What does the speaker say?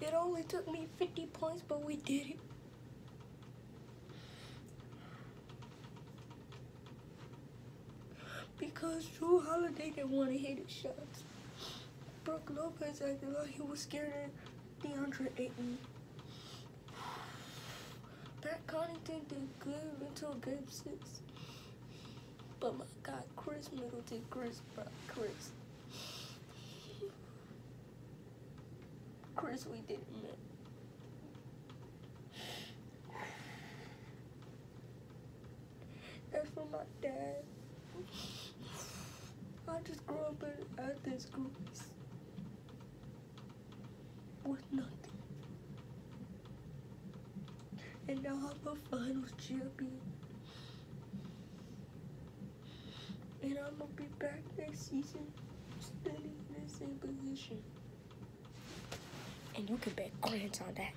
It only took me 50 points, but we did it. Because Jrue Holiday didn't want to hit his shots. Brook Lopez acted like he was scared of DeAndre Ayton. Pat Connaughton did good until game six. But my God, Khris Middleton, Khris, bro, Khris. Khris, we didn't. That's for my dad. I just grew up in, Athens Greece with nothing. And now I'm a finals champion. And I'm gonna be back next season standing in the same position. And you can bet grants on that.